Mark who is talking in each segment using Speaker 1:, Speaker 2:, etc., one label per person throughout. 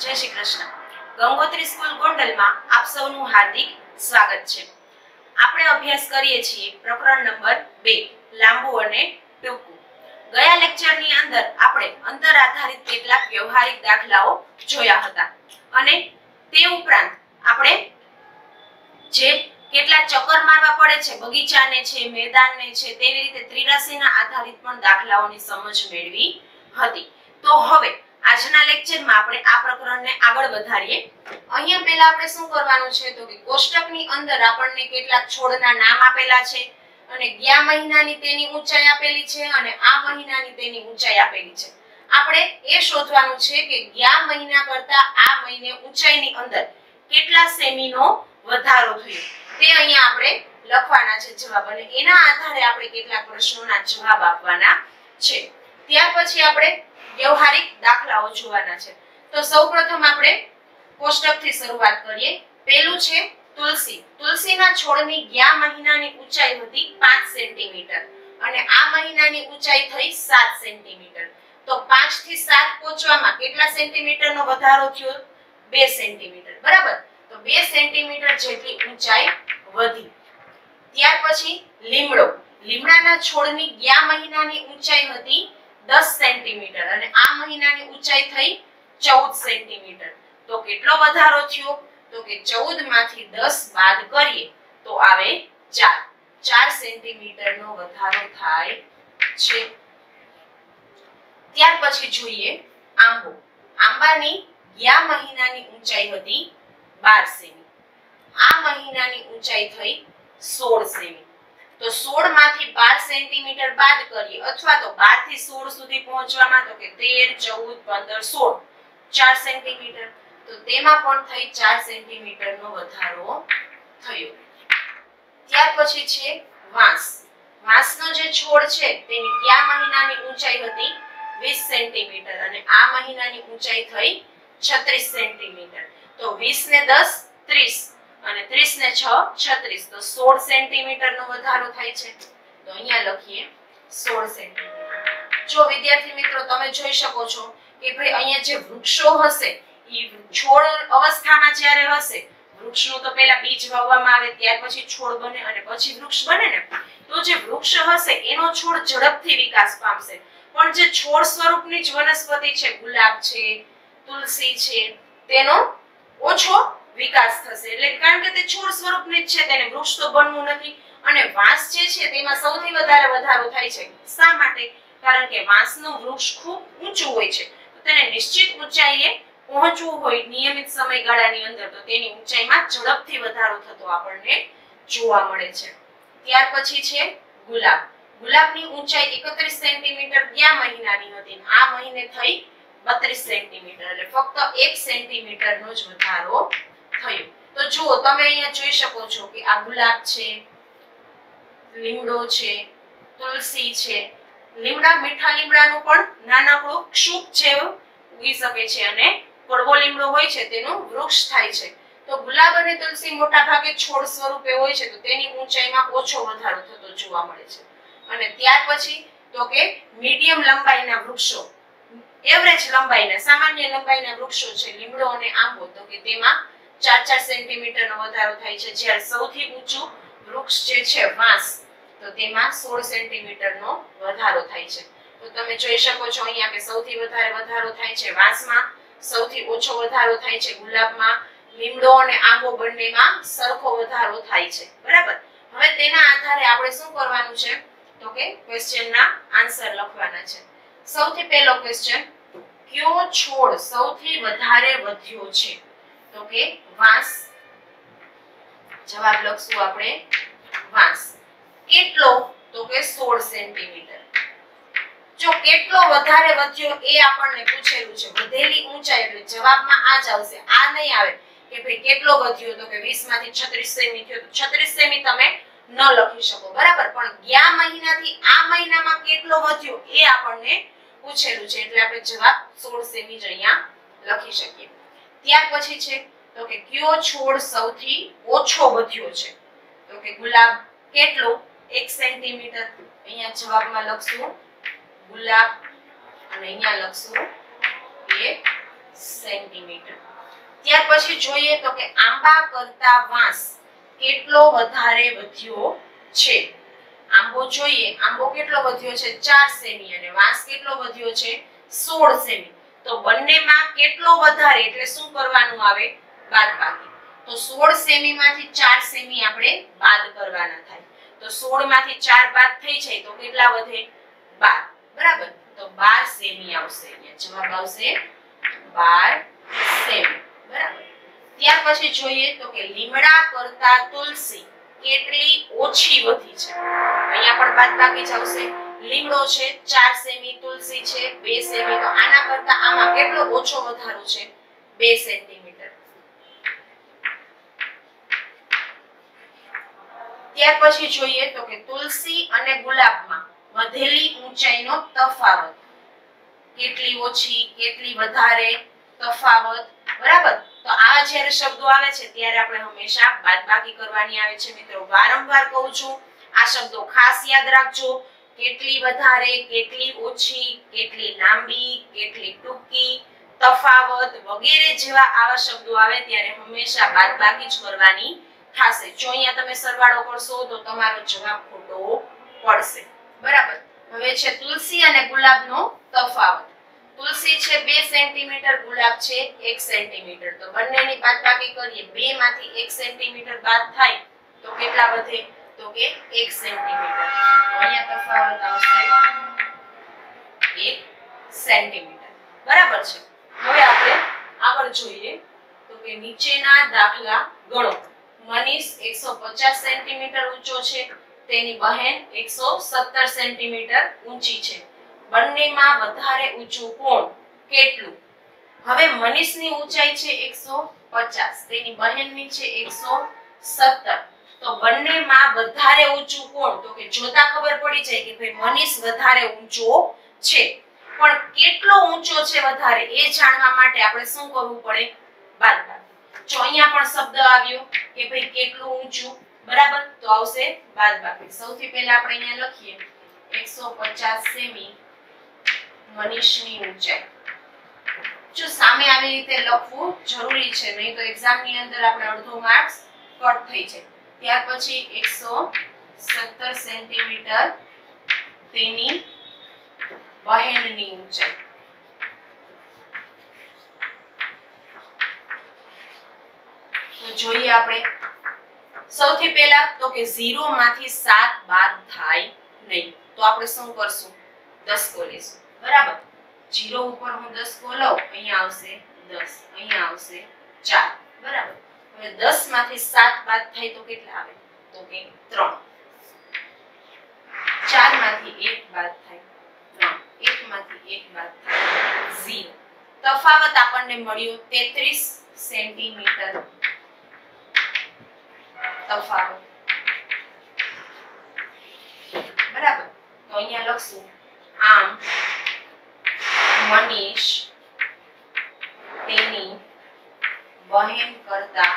Speaker 1: જય શ્રી કૃષ્ણ. ગંગોત્રી સ્કૂલ ગોંડલમાં આપ સૌનું હાર્દિક સ્વાગત છે. આપણે અભ્યાસ કરીએ છીએ પ્રકરણ નંબર બે, લાંબુ અને ટૂંકું. ગયા લેક્ચરની અંદર આપણે અંતર આધારિત કેટલાક વ્યવહારિક દાખલાઓ જોયા હતા. અને તે ઉપરાંત આપણે જે કેટલા ચક્કર મારવા પડે છે, બગીચાને છે, મેદાનને છે, તેવી રીતે ત્રિરાશીના આધારિત પણ દાખલાઓની સમજ મેળવી હતી. તો હવે આજના લેક્ચરમાં આપણે આ પ્રકરણને આગળ વધારીએ. અહીંયા પહેલા આપણે શું કરવાનું છે તો કે કોષ્ટકની અંદર આપણને કેટલાક છોડના નામ આપેલા છે અને ગયા મહિનાની તેની ઊંચાઈ આપેલી છે અને આ મહિનાની તેની ઊંચાઈ આપેલી છે. આપણે એ શોધવાનું છે કે ગયા મહિના કરતા આ મહિને ઊંચાઈની અંદર કેટલા સેમીનો વધારો થયો. તે અહીંયા આપણે લખવાના છે જવાબ અને એના આધારે આપણે કેટલાક પ્રશ્નોના જવાબ આપવાના છે. ત્યાર પછી આપણે વ્યવહારિક દાખલાઓ જોવાના છે. તો સૌપ્રથમ આપણે કોષ્ટકથી શરૂઆત કરીએ. પહેલું છે તુલસી. તુલસીના છોડની ગયા મહિનાની ઊંચાઈ હતી 5 સેન્ટીમીટર અને આ મહિનાની ઊંચાઈ થઈ 7 સેન્ટીમીટર. તો 5 થી 7 પહોંચવામાં કેટલા સેન્ટીમીટરનો વધારો થયો? 2 સેન્ટીમીટર. બરાબર? તો 2 સેન્ટીમીટર જેટલી ઊંચાઈ વધી. ત્યાર પછી લીમડો. લીમડાના છોડની ગયા મહિનાની ઊંચાઈ હતી 10 સેન્ટીમીટર અને આ મહિનાની ઊંચાઈ થઈ 14 સેન્ટીમીટર. તો કેટલો વધારો થયો? તો કે 14 માંથી 10 બાદ કરીએ તો આવે 4 4 સેન્ટીમીટર નો વધારો થાય છે. ત્યાર પછી જોઈએ આંબો. આંબાની ગયા મહિનાની ઊંચાઈ હતી 12 સેમી. આ મહિનાની ઊંચાઈ થઈ 16 સેમી. તો 16 માંથી 12 સેન્ટીમીટર બાદ કરીએ, અથવા તો 12 થી 16 સુધી પહોંચવામાં, તો કે 13 14 15 16 4 સેન્ટીમીટર. તો તેમાં પણ થઈ 4 સેન્ટીમીટર નો વધારો થયો. ત્યાર પછી છે વાંસ. વાંસનો જે છોડ છે, તેની કયા મહિનાની ઊંચાઈ હતી? 20 સેન્ટીમીટર. અને આ મહિનાની ઊંચાઈ થઈ 36 સેન્ટીમીટર. તો 20 ને 10 30 અને 30 ને 6 36 તો 16 સેન્ટીમીટર નો વધારો થાય છે. તો અહીંયા લખીએ 16 સેન્ટીમીટર. જો વિદ્યાર્થી મિત્રો, તમે જોઈ શકો છો કે ભાઈ અહીંયા જે વૃક્ષો હશે, એ છોડ અવસ્થામાં જ્યારે હશે, વૃક્ષનું તો પહેલા બીજ વાવવામાં આવે, ત્યાર પછી છોડ બને અને પછી વૃક્ષ બને ને. તો જે વૃક્ષ હશે, એનો છોડ ઝડપથી વિકાસ પામશે. પણ જે છોડ સ્વરૂપની જ વનસ્પતિ છે, ગુલાબ છે, તુલસી છે, તેનો ઓછો વિકાસ થશે. એટલે કારણ કે તે છોડ સ્વરૂપની જ છે, તેને વૃક્ષ તો બનવું નથી. અને વાંસ જે છે, તેમાં સૌથી વધારે વધારો થાય છે. શા માટે? કારણ કે વાંસનું વૃક્ષ ખૂબ ઊંચું હોય છે. તેને નિશ્ચિત ઊંચાઈએ પહોંચવું હોય નિયમિત સમયગાળાની અંદર, તો તેની ઊંચાઈમાં ઝડપથી વધારો થતો આપણને જોવા મળે છે. ત્યાર પછી છે ગુલાબ. ગુલાબની ઊંચાઈ 31 સેન્ટીમીટર ગયા મહિનાની હતી આ મહિને થઈ 32 સેન્ટીમીટર. એટલે ફક્ત 1 સેન્ટીમીટરનો જ વધારો થયો. તો જુઓ, તમે અહીંયા જોઈ શકો છો કે આ ગુલાબ છે, લીમડો છે, તુલસી છે. લીમડા, મીઠા લીમડાનું પણ નાનકડું ક્ષુપ જેવું ઉગી શકે છે અને કડવો લીમડો હોય છે, તેનું વૃક્ષ થાય છે. તો ગુલાબ અને તુલસી મોટા ભાગે છોડ સ્વરૂપે હોય છે, તો તેની ઊંચાઈમાં ઓછો વધારો થતો જોવા મળે છે. અને ત્યાર પછી તો કે મીડિયમ લંબાઈના વૃક્ષો. એવરેજ લંબાઈના, સામાન્ય લંબાઈના વૃક્ષો છે, લીમડો અને આંબો. તો કે તેમાં 4-4 સેન્ટીમીટરનો વધારો થાય છે. જ્યારે સૌથી ઊંચું વૃક્ષ જે છે વાંસ તો તેમાં સોળ સેન્ટીમીટરનો વધારો થાય છે. તો તમે જોઈ શકો છો અહીંયા કે સૌથી વધારે વધારો થાય છે વાંસમાં સૌથી ઓછો વધારો થાય છે ગુલાબમાં, લીમડો અને આંબો બંનેમાં સરખો વધારો થાય છે. બરાબર? હવે તેના આધારે આપણે શું કરવાનું છે? તો કે ક્વેશ્ચનના આન્સર લખવાના છે. સૌથી પહેલો ક્વેશ્ચન, કયો છોડ સૌથી વધારે વધ્યો છે? તો કે વાંસ. જવાબ લખશું આપણે વાંસ. કેટલો? તો કે 16 સેન્ટીમીટર. જો કેટલો વધારે વધ્યો એ આપણને પૂછેલું છે. વધેલી ઊંચાઈ એટલે જવાબમાં આ જ આવશે. આ નહીં આવે કે ભાઈ કેટલો વધ્યો? તો કે 20 માંથી 36 સેમી થયો. તો 36 સેમી તમે ન લખી શકો. બરાબર? પણ ગયા મહિનાથી આ મહિનામાં કેટલો વધ્યો એ આપણને પૂછેલું છે. એટલે આપણે જવાબ 16 સેમી જ અહીંયા લખી શકીએ. ત્યાર પછી છે, તો કે કયો છોડ સૌથી ઓછો વધ્યો છે? તો કે ગુલાબ કેટલો? 1 સેન્ટીમીટર. અહીંયા જવાબમાં લખશું ગુલાબ અને અહીંયા લખશું 1 સેન્ટીમીટર. ત્યાર પછી જોઈએ તો કે આંબા કરતા વાંસ કેટલો વધારે વધ્યો છે? આંબો જોઈએ. આંબો કેટલો વધ્યો છે? 4 સેમી. અને વાંસ કેટલો વધ્યો છે? 16 સેમી. તો બંનેમાં કેટલો વધારે એટલે શું કરવાનું આવે? બાદબાકી તો 16 સેમી માંથી 4 સેમી આપણે બાદ કરવાના થાય. તો 16 માંથી 4 બાદ થઈ જાય તો કેટલા વધે? 12 બરાબર? તો 12 સેમી આવશે અહીંયા. જવાબ આવશે 12 સેમી. બરાબર? ત્યાર પછી જોઈએ તો કે લીમડા કરતા તુલસી કેટલી ઓછી વધી છે. અહીંયા પણ બાદબાકી જ આવશે. લીમડો છે 4 સેમી, તુલસી છે 2 સેમી, તો આના કરતા આમાં કેટલો ઓછો વધારો છે? 2 સેન્ટીમીટર. ત્યાર પછી જોઈએ તો કે તુલસી અને ગુલાબમાં વધેલી ઊંચાઈનો તફાવત. કેટલી ઓછી, કેટલી વધારે તફાવત, બરાબર? તો આ જ્યારે શબ્દો આવે છે, ત્યારે આપણે હંમેશા બાદબાકી કરવાની આવે છે. મિત્રો, વારંવાર કહું છું, આ શબ્દો ખાસ યાદ રાખજો. કેટલી વધારે, કેટલી ઓછી, કેટલી લાંબી, કેટલી ટૂંકી, તફાવત વગેરે જેવા આવા શબ્દો આવે ત્યારે હંમેશા બાદબાકી જ કરવાની થશે. જો અહીંયા તમે સરવાળો કરશો તો તમારો જવાબ ખોટો પડશે. બરાબર? હવે છે તુલસી અને ગુલાબનો તફાવત. તુલસી છે 2 સેન્ટીમીટર, ગુલાબ છે 1 સેન્ટીમીટર. તો બંનેની બાદબાકી કરીએ. 2 માંથી 1 સેન્ટીમીટર બાદ થાય તો કેટલા વધે? તો કે 1 સેન્ટીમીટર. અહીંયા તફાવત આવશે 1 સેન્ટીમીટર. બરાબર છે? હવે આપણે આગળ જોઈએ તો કે નીચેના દાખલા ગણો. મનીષ 150 સેન્ટીમીટર ઊંચો છે, તેની બહેન 117 સેન્ટીમીટર ઊંચી છે. બંનેમાં વધારે ઊંચું કોણ? કેટલું? હવે મનીષની ઊંચાઈ છે 150 તેની બહેનની છે 117 તો બંનેમાં વધારે ઊંચું કોણ? તો કે જોતા ખબર પડી જાય કે ભાઈ મનીષ વધારે ઊંચો છે. પણ કેટલો ઊંચો છે વધારે એ જાણવા માટે આપણે શું કરવું પડે? બાદબાકી. જો અહીંયા પણ શબ્દ આવ્યો કે ભાઈ કેટલું ઊંચું, બરાબર? તો આવશે બાદબાકી. સૌથી પહેલા આપણે અહીંયા લખીએ. 150 સેમી મનીષની ઊંચાઈ. જો સામે આવી રીતે લખવું જરૂરી છે, નહીં તો એક્ઝામની અંદર આપણે અડધો માર્ક્સ કટ થઈ જાય. ત્યાર પછી 117 સેન્ટીમીટર તેની બહેનની ઊંચાઈ. જોઈએ આપણે. સૌથી પહેલા તો કે 0 માંથી 7 બાદ થાય નહીં. તો આપણે શું કરશું? દસકો કોલીશું બરાબર? 0 ઉપર હું દસકો લઉં અહીંયા આવશે 10 અહીંયા આવશે 4 બરાબર? હવે 10 માંથી 7 બાદ થાય તો કેટલા આવે? તો કે 3 4 માંથી 1 બાદ થાય 3 1 માંથી 1 બાદ થાય 0 તફાવત આપણને મળ્યો 33 સેન્ટીમીટર. તફાવત. બરાબર? તો અહીંયા લખશું. આમ મનીષ તેની બહેન કરતા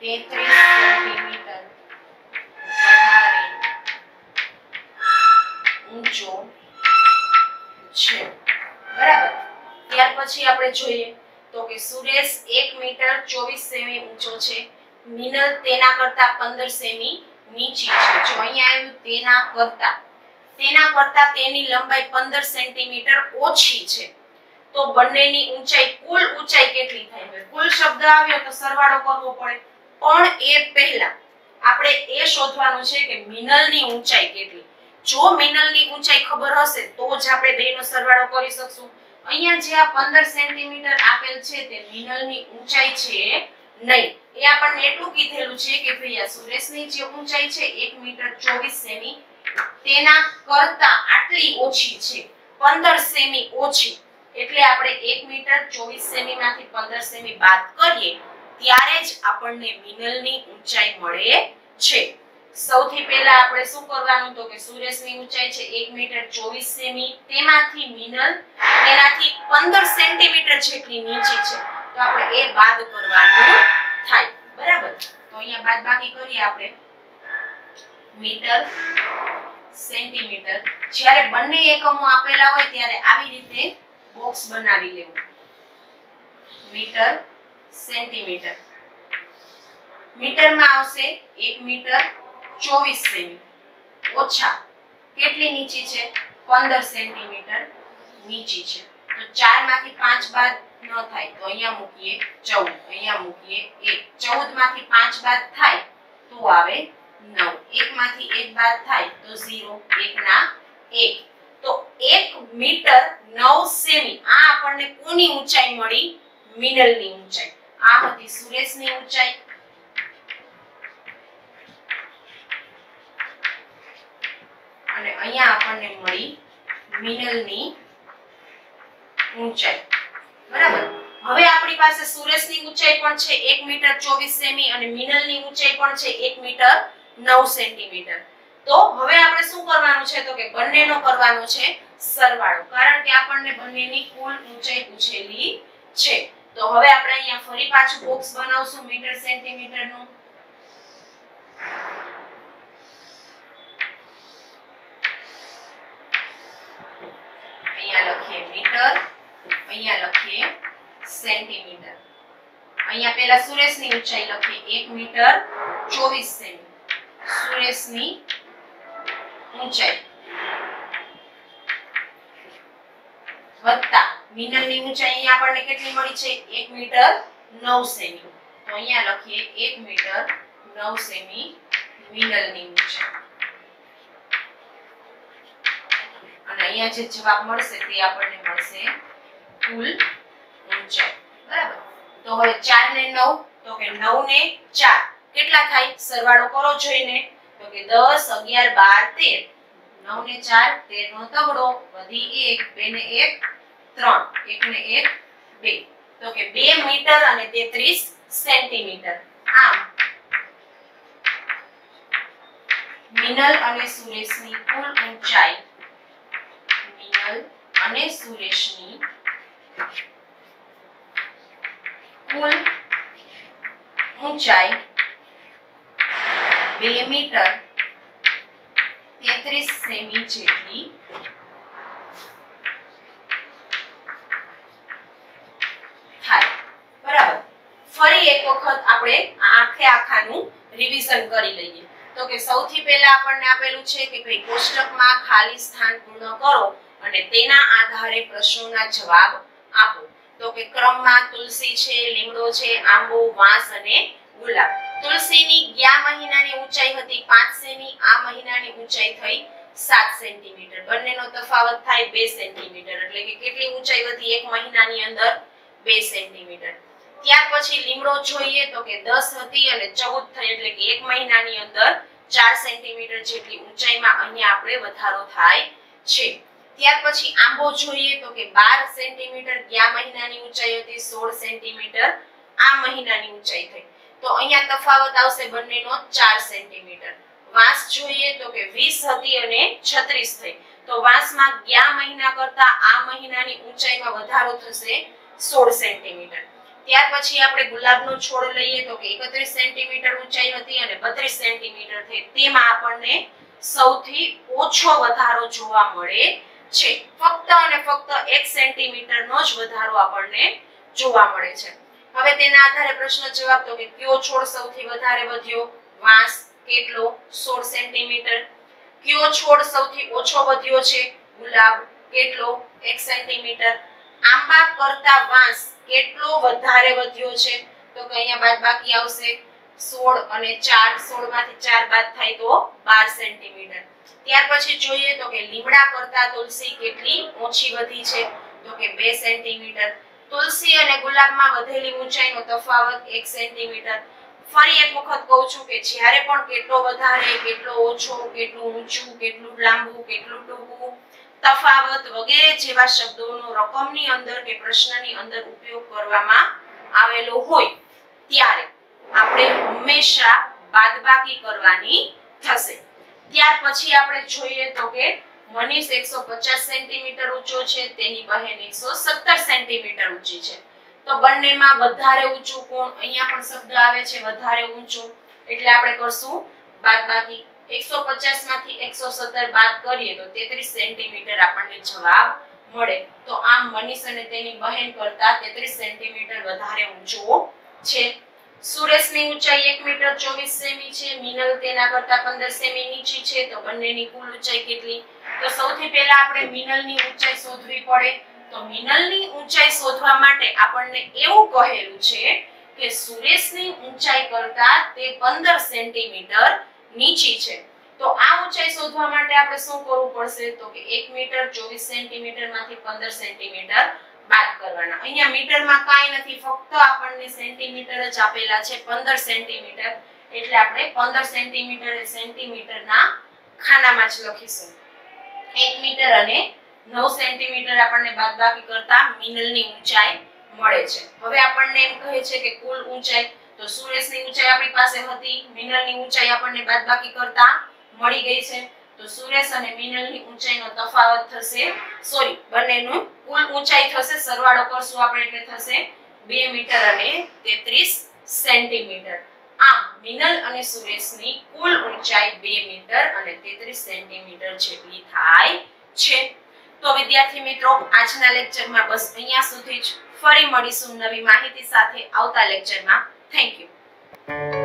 Speaker 1: તેત્રીસ સેન્ટીમીટર છે. ત્યાર પછી આપણે જોઈએ તો કે સુરેશ એક મીટર 24 સેમી ઊંચો છે. મિનલ તેના કરતા 15 સેમી નીચી છે. જો અહીંયા આવ્યું તેના કરતા તેના કરતા તેની લંબાઈ 15 સેન્ટીમીટર ઓછી છે. તો બંનેની ઊંચાઈ કુલ ઊંચાઈ કેટલી થાય? કુલ શબ્દ આવ્યો તો સરવાળો કરવો પડે. પણ એ પહેલા આપણે એ શોધવાનું છે કે મિનલની ઊંચાઈ કેટલી. જો મિનલની ઊંચાઈ ખબર હશે તો જ આપણે બેનો સરવાળો કરી શકશું. અહીંયા જે આ 15 સેન્ટીમીટર આપેલ છે તે મિનલની ઊંચાઈ છે નહીં. એ આપણને એટલું કીધેલું છે કે ભાઈ આ સુરેશની જે ઊંચાઈ છે 1 મીટર 24 સેમી, તેના કરતા આટલી ઓછી છે. 15 સેમી ઓછી. એટલે આપણે 1 મીટર 24 સેમી માંથી 15 સેમી બાદ કરીએ, ત્યારે જ આપણને મિનલની ઊંચાઈ મળે છે. સૌથી પહેલા આપણે શું કરવાનું તો કે સુરેશની ઊંચાઈ છે 1 મીટર 24 સેમી, તેમાંથી મિનલ તેનાથી 15 સેન્ટીમીટર જેટલી નીચી છે. તો આપણે એ બાદ કરવાનું થાય. બરાબર? તો અહીંયા બાદબાકી કરીએ આપણે. Metre centimetre. જ્યારે બંને એકમો આપેલા હોય ત્યારે આવી રીતે બોક્સ બનાવી લેવું. Metre, centimetre. મીટરમાં આવશે એક મીટર 24 સેમી. ઓછા. કેટલી નીચી છે? 15 સેન્ટીમીટર નીચી છે. તો ચારમાંથી પાંચ બાદ ન થાય તો અહીંયા મૂકીએ ચૌદ. અહીંયા મૂકીએ એક. ચૌદમાંથી પાંચ બાદ થાય તો આવે 9 1 માંથી એક બાદ થાય તો 0 1 ના 1 તો 1 મીટર 9 સેમી. આ આપણને કોની ઊંચાઈ મળી? મિનલની ઊંચાઈ. આ હતી સુરેશની ઊંચાઈ. અને અહીંયા આપણને મળી મિનલની ઊંચાઈ. બરાબર? હવે આપણી પાસે સુરેશની ઊંચાઈ પણ છે 1 મીટર 24 સેમી અને મિનલની ઊંચાઈ પણ છે 1 મીટર 9 સેન્ટીમીટર. તો હવે આપણે શું કરવાનું છે? તો કે બંનેનો કરવાનો છે સરવાળો. કારણ કે આપણને બંનેની કુલ ઊંચાઈ પૂછેલી છે. તો હવે આપણે અહીંયા ફરી પાછું બોક્સ બનાવશું મીટર સેન્ટીમીટરનું. અહીંયા લખીએ મીટર, અહીંયા લખીએ સેન્ટીમીટર અહીંયા પેલા સુરેશની ઊંચાઈ લખીએ 1 મીટર 24 સેમી. સુરેશની ઊંચાઈ. વત્તા. મિનલની ઊંચાઈ અહીંયા આપણને કેટલી મળી છે? 1 મીટર 9 સેમી. તો અહીંયા લખીએ 1 મીટર 9 સેમી મિનલની ઊંચાઈ. અને અહીંયા જે જવાબ મળશે તે આપણને મળશે કુલ ઊંચાઈ. બરાબર? તો હવે 4 ને 9 તો કે 9 ને 4 કેટલા થાય? સરવાળો કરો જોઈને. તો કે 10 11 12 13 9 ને 4 13 નો તગડો. વધી 1 2 ને 1 3 1 ને 1 2 તો કે 2 મીટર અને 33 સેન્ટીમીટર. આમ. મિનલ અને સુરેશની કુલ ઊંચાઈ. મિનલ અને સુરેશની કુલ ઊંચાઈ મીટર તેત્રીસ સેમી જેટલી. સૌથી પહેલા આપણને આપેલું છે કે ભાઈ કોષ્ટકમાં ખાલી સ્થાન પૂર્ણ કરો અને તેના આધારે પ્રશ્નોના જવાબ આપો. તો કે ક્રમમાં તુલસી છે, લીમડો છે, આંબો, વાંસ અને ગુલાબ. તુલસીની ગયા મહિનાની ઊંચાઈ હતી 5 સેમી, આ મહિનાની ઊંચાઈ થઈ 7 સેન્ટીમીટર. બંનેનો તફાવત થાય 2 સેન્ટીમીટર, એટલે કે કેટલી ઊંચાઈ વધી એક મહિનાની અંદર 2 સેન્ટીમીટર. ત્યાર પછી લીમડો જોઈએ તો કે 10 હતી અને 14 થઈ, એટલે કે એક મહિનાની અંદર 4 સેન્ટીમીટર જેટલી ઊંચાઈમાં અહીંયા આપણે વધારો થાય છે. ત્યાર પછી આંબો જોઈએ તો કે 12 સેન્ટીમીટર, ગયા મહિનાની ઊંચાઈ હતી 16 સેન્ટીમીટર, આ મહિનાની ઊંચાઈ થઈ. તો અહીંયા તફાવત આવશે બંનેનો 4 સેન્ટીમીટર. વાંસ જોઈએ તો કે 20 હતી અને 36 થઈ. તો વાંસમાં ગયા મહિના કરતા આ મહિનાની ઊંચાઈમાં વધારો થશે 16 સેન્ટીમીટર. ત્યાર પછી આપણે ગુલાબનો છોડ લઈએ તો કે 31 સેન્ટીમીટર ઊંચાઈ હતી અને 32 સેન્ટીમીટર થઈ. તેમાં આપણને સૌથી ઓછો વધારો જોવા મળે છે. ફક્ત અને ફક્ત 1 સેન્ટીમીટરનો જ વધારો આપણને જોવા મળે છે. હવે તેના આધારે પ્રશ્ન જવાબ તો કે કયો છોડ સૌથી વધારે વધ્યો? વાંસ કેટલો? 16 સેન્ટીમીટર. કયો છોડ સૌથી ઓછો વધ્યો છે? ગુલાબ કેટલો? 1 સેન્ટીમીટર. આંબા કરતા વાંસ કેટલો વધારે વધ્યો છે? તો કે અહીંયા બાદ બાકી આવશે 16 અને 4 16 માંથી 4 બાદ થાય તો 12 સેન્ટીમીટર. ત્યાર પછી જોઈએ તો કે લીમડા કરતા તુલસી કેટલી ઓછી વધી છે? તો કે 2 સેન્ટીમીટર. તુલસી અને ગુલાબમાં વધેલી ઊંચાઈનો તફાવત 1 સેન્ટીમીટર. ફરી એક વખત કહું છું કે જ્યારે પણ કેટલો વધારે, કેટલો ઓછો, કેટલું ઊંચું, કેટલું લાંબુ, કેટલું ટૂંકું તફાવત વગેરે જેવા શબ્દોનો રકમની અંદર કે પ્રશ્નની અંદર ઉપયોગ કરવામાં આવેલો હોય, ત્યારે આપણે હંમેશા બાદબાકી કરવાની થશે. ત્યાર પછી આપણે જોઈએ તો કે મનીષ 150 સેન્ટીમીટર ઊંચો છે, તેની બહેન 117 સેન્ટીમીટર ઊંચી છે. તો બંનેમાં વધારે ઊંચું કોણ? અહીંયા પણ શબ્દ આવે છે, વધારે ઊંચું. એટલે આપણે કરશું બાદબાકી. 150 માંથી 117 બાદ કરીએ તો 33 સેન્ટીમીટર આપણને જવાબ મળે. તો આમ મનીષ અને તેની બહેન કરતા 33 સેન્ટીમીટર વધારે ઊંચો છે. સુરેશની ઊંચાઈ 1 મીટર 24 સેમી છે, મિનલ તેના કરતા 15 સેમી નીચી છે, તો બંનેની કુલ ઊંચાઈ કેટલી? તો સૌથી પહેલા આપણે મિનલની ઊંચાઈ શોધવી પડે. તો મિનલની ઊંચાઈ શોધવા માટે આપણને એવું કહેલું છે કે સુરેશની ઊંચાઈ કરતા તે 15 સેન્ટીમીટર નીચી છે. તો આ ઊંચાઈ શોધવા માટે આપણે શું કરવું પડશે? તો કે 1 મીટર 24 સેન્ટીમીટરમાંથી 15 સેન્ટીમીટર બાદ કરવાના. અહીંયા મીટરમાં કાંઈ નથી, ફક્ત આપણને સેન્ટીમીટર જ આપેલા છે 15 સેન્ટીમીટર એટલે આપણે 15 સેન્ટીમીટર એ સેન્ટીમીટરના ખાનામાં જ લખીશું. 1 મીટર અને 9 સેન્ટીમીટર આપણને બાદબાકી કરતા મિનલની ઊંચાઈ મળે છે. હવે આપણને એમ કહે છે કે કુલ ઊંચાઈ, તો સુરેશની ઊંચાઈ આપણી પાસે હતી. મિનલની ઊંચાઈ આપણને બાદબાકી કરતા મળી ગઈ છે. તો સુરેશ અને મિનલની ઊંચાઈનો તફાવત થશે. સોરી બંનેનું કુલ ઊંચાઈ થશે, સરવાળો કરશું આપણે એટલે થશે 2 મીટર અને 33 સેન્ટીમીટર. આમ, મિનલ અને સુરેશની કુલ ઊંચાઈ 2 મીટર અને 33 સેન્ટીમીટર જેટલી થાય છે. તો વિદ્યાર્થી મિત્રો, આજના લેક્ચરમાં બસ અહીંયા સુધી જ. ફરી મળીશું નવી માહિતી સાથે આવતા લેક્ચરમાં. Thank you